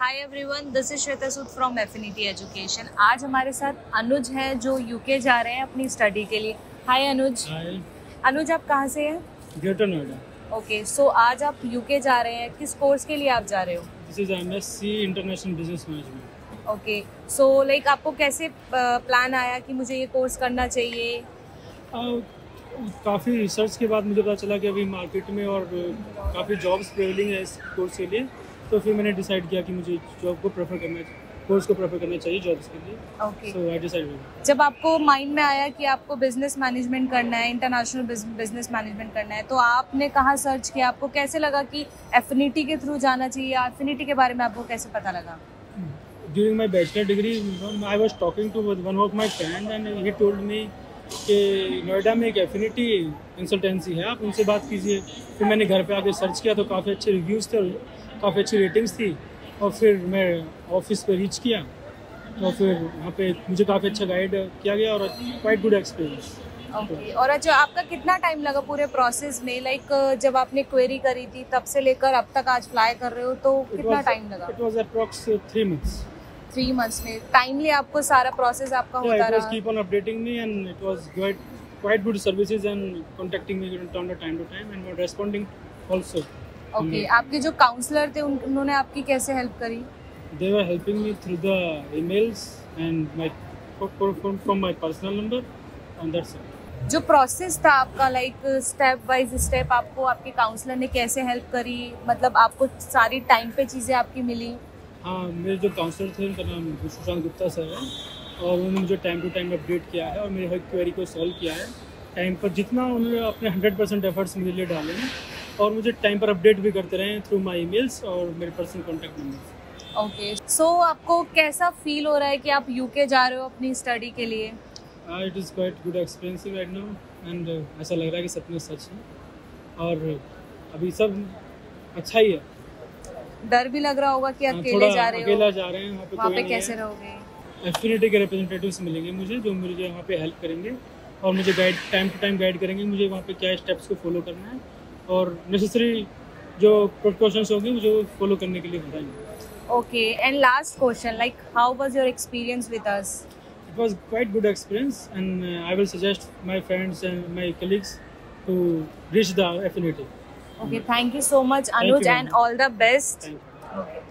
Hi everyone this is Shweta Sood from Affinity Education आज हमारे साथ अनुज हैं जो यूके जा रहे हैं अपनी स्टडी के लिए। हाय अनुज। हाय अनुज आप कहाँ से हैं? ग्रेटर नोएडा ओके सो आज आप यूके जा रहे हैं। किस कोर्स के लिए आप जा रहे हो? This is M S C international business management okay so like आपको कैसे प्लान आया कि मुझे ये कोर्स करना चाहिए? काफ़ी रिसर्च के बाद मुझे पता चला कि अभी मार्केट में और काफ़ी जॉब्स प्रेवलिंग है इस कोर्स के लिए। तो फिर मैंने डिसाइड किया कि मुझे जॉब को प्रेफर करना कोर्स को प्रेफर करना चाहिए जॉब्स के लिए। ओके सो आई डिसाइड जब आपको माइंड में आया कि आपको बिज़नेस मैनेजमेंट करना है इंटरनेशनल बिज़नेस मैनेजमेंट करना है तो आपने कहाँ सर्च किया? आपको कैसे लगा कि एफिनिटी के थ्रू जाना चाहिए एफिनिटी के बारे में आपको कैसे पता लगा? During my bachelor degree I was talking to one of my friend and he told me कि नोएडा में एक एफिनिटी कंसल्टेंसी है आप उनसे बात कीजिए। फिर मैंने घर पे आके सर्च किया तो काफ़ी अच्छे रिव्यूज़ थे और काफ़ी अच्छी रेटिंग्स थी। और फिर मैं ऑफ़िस पे रीच किया तो फिर वहाँ पे मुझे काफ़ी अच्छा गाइड किया गया और क्वाइट गुड एक्सपीरियंस ओके और अच्छा आपका कितना टाइम लगा पूरे प्रोसेस में? लाइक जब आपने क्वेरी करी थी तब से लेकर अब तक आज फ्लाई कर रहे हो तो कितना टाइम लगा? It was approx three months three months में। टाइमली आपको सारा प्रोसेस आपका होता रहा। Keep on updating me and it was good quite good services and contacting me from time to time and not responding also okay आपके जो counsellor थे उन्होंने आपकी कैसे हेल्प करी? They were helping me through the emails and my from from my personal number and that's it जो process था आपका लाइक स्टेप वाइज स्टेप आपको आपके काउंसलर ने कैसे हेल्प करी? मतलब आपको सारी टाइम पे चीज़ें आपकी मिली? हाँ मेरे जो काउंसलर थे उनका नाम सुशांत गुप्ता सर है। और उन्होंने मुझे टाइम टू टाइम अपडेट किया है और मेरी हर क्वेरी को सॉल्व किया है। टाइम पर जितना उन्होंने अपने हंड्रेड परसेंट एफर्ट्स मेरे लिए डाले हैं और मुझे टाइम पर अपडेट भी करते रहे थ्रू माई ईमेल्स और मेरे personal contact number okay so आपको कैसा फील हो रहा है कि आप यूके जा रहे हो अपनी स्टडी के लिए? It is quite good experience right now and ऐसा लग रहा है कि सपने सच है। और अभी सब अच्छा ही है। डर भी लग रहा होगा कि हाँ, अकेले जा रहे अकेला हो जा रहे हैं वहाँ पे कैसे रहोगे? एफिनिटी के रिप्रेजेंटेटिव्स मिलेंगे मुझे जो मुझे वहाँ पे हेल्प करेंगे और मुझे guide time to time guide करेंगे मुझे वहाँ पे क्या स्टेप्स को फॉलो करना है और नेसेसरी जो प्रिकॉशंस होंगे मुझे वो फॉलो करने के लिए बताएँगे okay and last question like how was your experience with us It was quite good experience and uh, I will suggest my friends and my colleagues to reach the Okay, thank you so much, Anuj, you, and all the best. Okay.